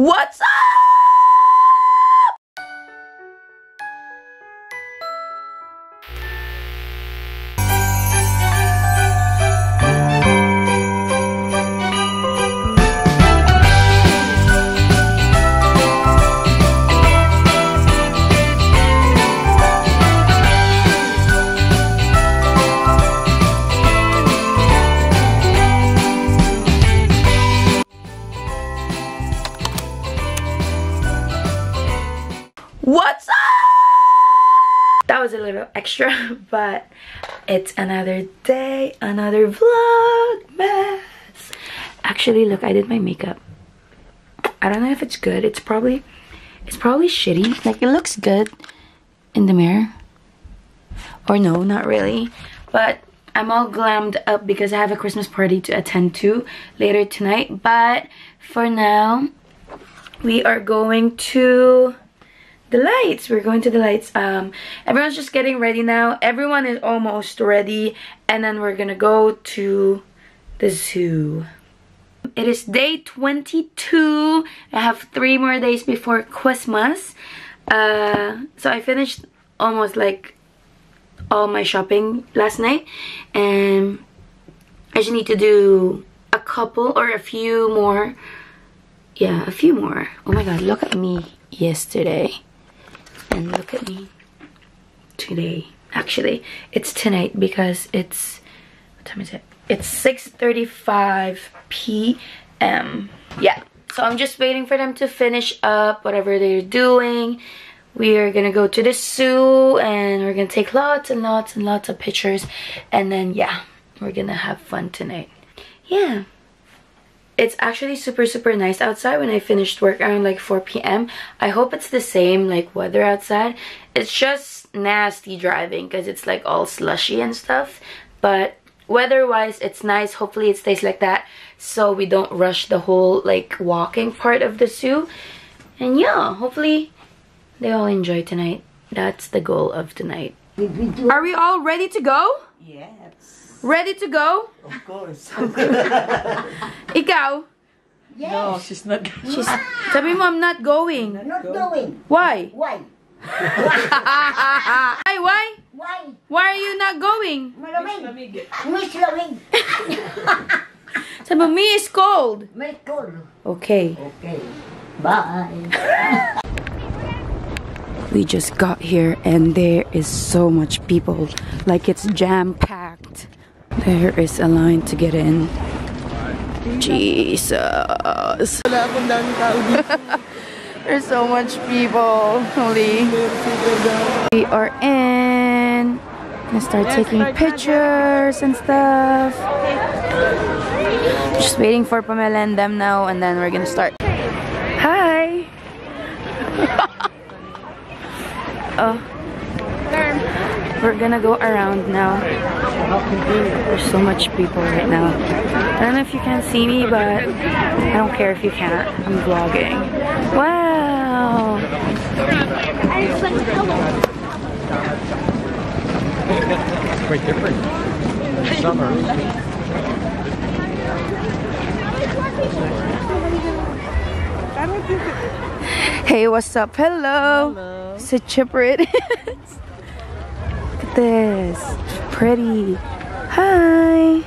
What's up? Little extra, but it's another day, another vlogmas. Actually, look, I did my makeup. I don't know if it's good. It's probably, it's probably shitty. Like, it looks good in the mirror. Or no, not really. But I'm all glammed up because I have a Christmas party to attend to later tonight. But for now, we are going to the lights we're going to the lights. Um everyone's just getting ready now. Everyone is almost ready. And then we're gonna go to the zoo. It is day 22 i have three more days before christmas. Uh so i finished almost like all my shopping last night. And i just need to do a couple or a few more. Yeah a few more. Oh my god look at me yesterday and look at me today. Actually it's tonight because it's what time is it? It's 6:35 p.m yeah so i'm just waiting for them to finish up whatever they're doing. We are gonna go to the zoo and we're gonna take lots and lots and lots of pictures. And then yeah we're gonna have fun tonight. Yeah it's actually super super nice outside when I finished work around like 4 p.m. I hope it's the same like weather outside. It's just nasty driving because it's like all slushy and stuff. But weather-wise, it's nice. Hopefully it stays like that so we don't rush the whole like walking part of the zoo. And yeah, hopefully they all enjoy tonight. That's the goal of tonight. Are we all ready to go? Yes. Ready to go? Of course. Ikaw? yes. No, she's not. She's, sabi mo, I'm not going. Not going. Why? Why? Why? Why? Why? Why are you not going? Malamig. Miss Lamig. Sabi mo, me is cold. May cold. Okay. Okay. Bye. We just got here and there is so much people. Like it's jam-packed. There is a line to get in. Jesus. Wala akong dami tao dito. There's so much people. Holy. We are in. Gonna start taking pictures and stuff. Just waiting for Pamela and them now, and then we're gonna start. Hi. oh. We're gonna go around now. There's so much people right now. I don't know if you can see me, but I don't care if you can't. I'm vlogging. Wow. It's quite different. Summer. Hey, what's up? Hello. Hello. So chipper it is. At this. Pretty. Hi.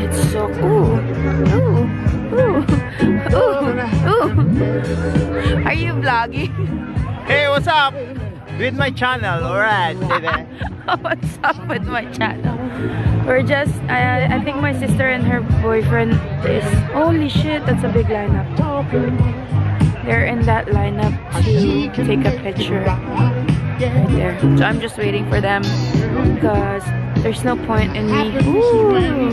It's so ooh. Are you vlogging? Hey, what's up? With my channel, alright. What's up with my channel? We're just, I, I think my sister and her boyfriend is, holy shit, that's a big lineup. They're in that lineup to take a picture right there. So I'm just waiting for them because there's no point in me. Ooh,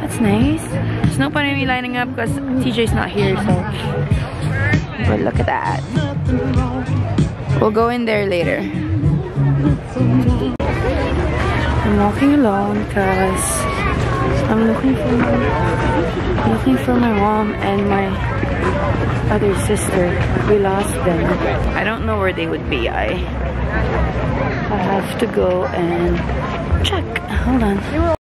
that's nice. There's no point in me lining up because TJ's not here, so. But look at that. We'll go in there later. I'm walking alone because I'm looking for I'm looking for my mom and my other sister. We lost them. I don't know where they would be. I I have to go and check. Hold on.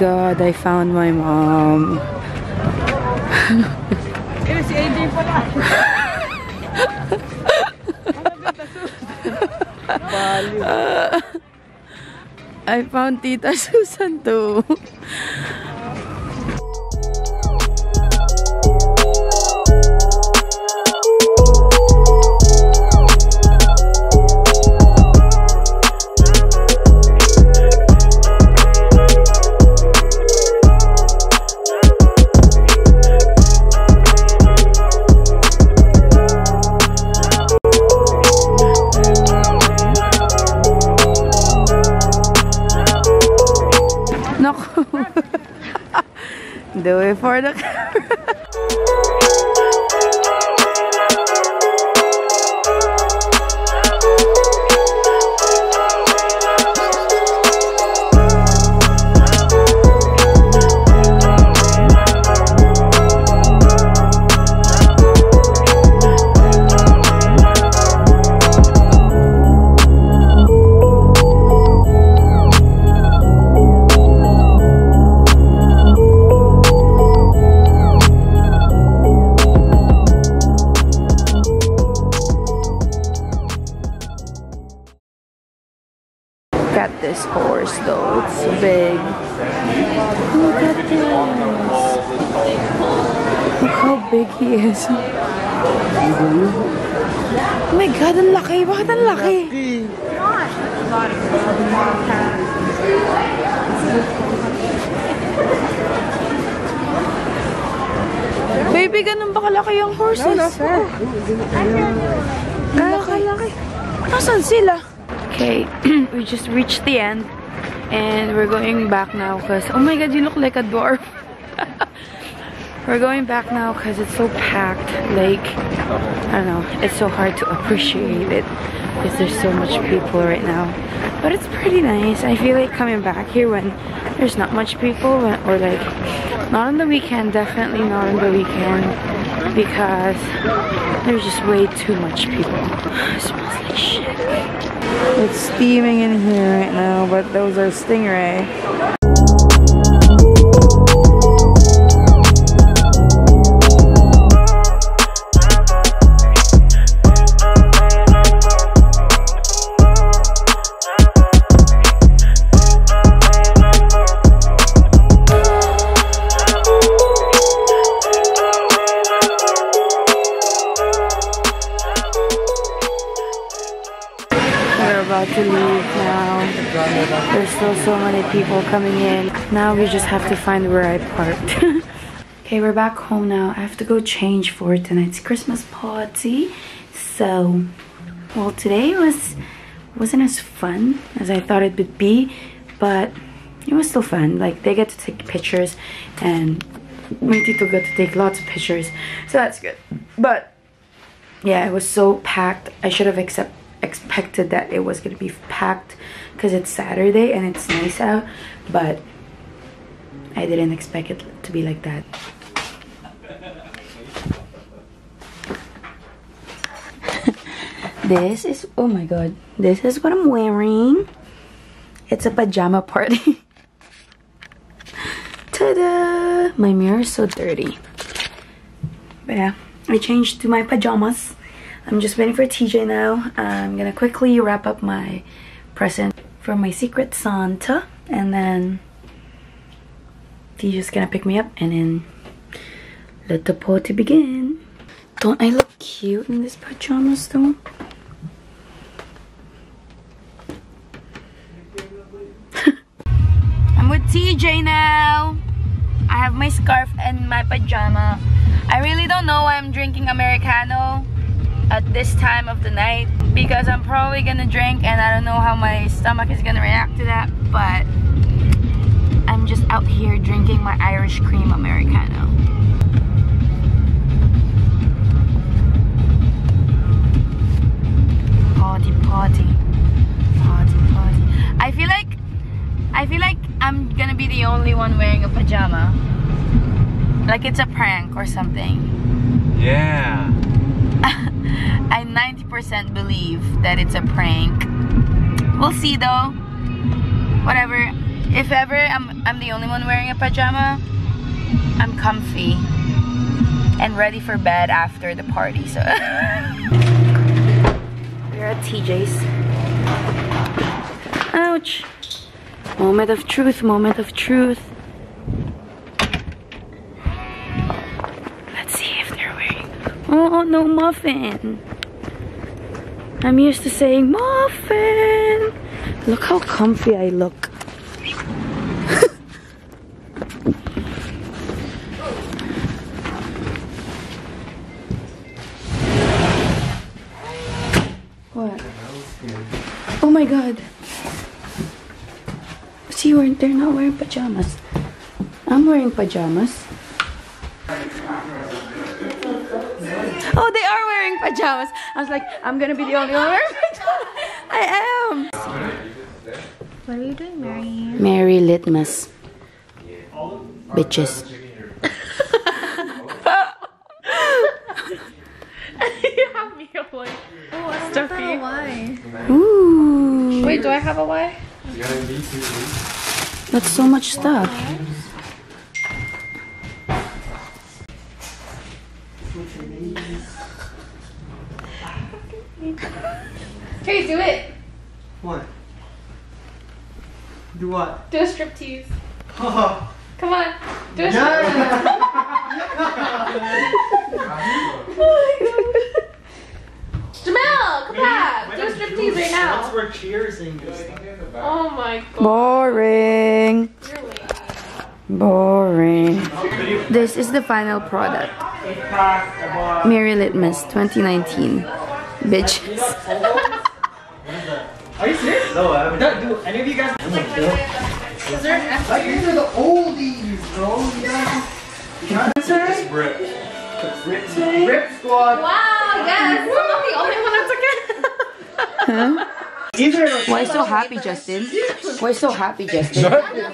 God, I found my mom. I found Tita Susan too. Do it for the camera. Oh my god, ang laki. Bakit ang laki? Baby, ganun ba kalaki yung horses? Kaya kalaki. Nasaan sila? Okay, we just reached the end. And we're going back now because, oh my god, you look like a dwarf. We're going back now because it's so packed. Like, I don't know, it's so hard to appreciate it because there's so much people right now. But it's pretty nice. I feel like coming back here when there's not much people or like not on the weekend, definitely not on the weekend because there's just way too much people. It smells like shit. It's steaming in here right now, but those are stingray. About to leave now. There's still so many people coming in. Now we just have to find where I parked. okay, we're back home now. I have to go change for tonight's Christmas party. So, well, today was wasn't as fun as I thought it would be, but it was still fun. Like they get to take pictures, and my Tito got to take lots of pictures, so that's good. But yeah, it was so packed. I should have accept expected that it was gonna be packed because it's Saturday and it's nice out, but I didn't expect it to be like that. this is oh my god, this is what I'm wearing. It's a pajama party. Ta-da! My mirror is so dirty. But yeah, I changed to my pajamas. I'm just waiting for TJ now. I'm gonna quickly wrap up my present for my secret Santa and then TJ's gonna pick me up and then let the party begin. Don't I look cute in these pajamas though? I'm with TJ now. I have my scarf and my pajama. I really don't know why I'm drinking Americano at this time of the night. because I'm probably gonna drink and I don't know how my stomach is gonna react to that, but I'm just out here drinking my Irish cream Americano. Party, party, party, party. I feel like, I feel like I'm gonna be the only one wearing a pajama. Like it's a prank or something. Yeah. I 90% believe that it's a prank. We'll see though. Whatever. If ever I'm, I'm the only one wearing a pajama, I'm comfy and ready for bed after the party. So we're at TJ's. Ouch. Moment of truth, moment of truth. Let's see if they're wearing. Oh no, muffin. I'm used to saying muffin. Look how comfy I look. what? Oh my god. See, they're not wearing pajamas. I'm wearing pajamas. Oh, they are wearing pajamas. I was like, I'm gonna be the only one wearing pajamas. I am. What are you doing, Mary? Mary Litmus. Bitches. you have me like stuffy. Why? Ooh. Wait, do I have a why? That's so much stuff. Okay, do it. What? Do what? Do a striptease. Oh, Come on. Do a no. Jamel, come back. Do a striptease right now. That's where cheersing is. Oh my god. Boring. You're. Boring. This is the final product. Mary Litmus 2019. Bitches. Are you serious? No, I haven't. Do any of you guys? Is there an F? Like these are the oldies, bro. You guys. You guys rip. Rip, rip squad. Wow, yes. I'm not the only one that took it. These Why so happy, Justin? Why so happy, Justin?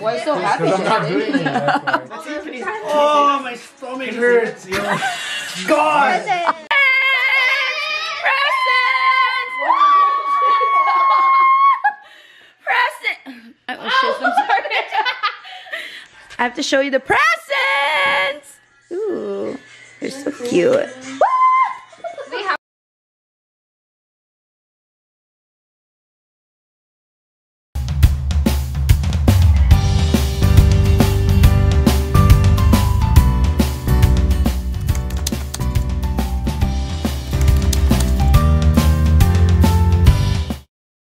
Why so happy, Justin? Oh, my stomach hurts. God. Present! Oh shit, I'm sorry. I have to show you the presents! Ooh, they're so cute.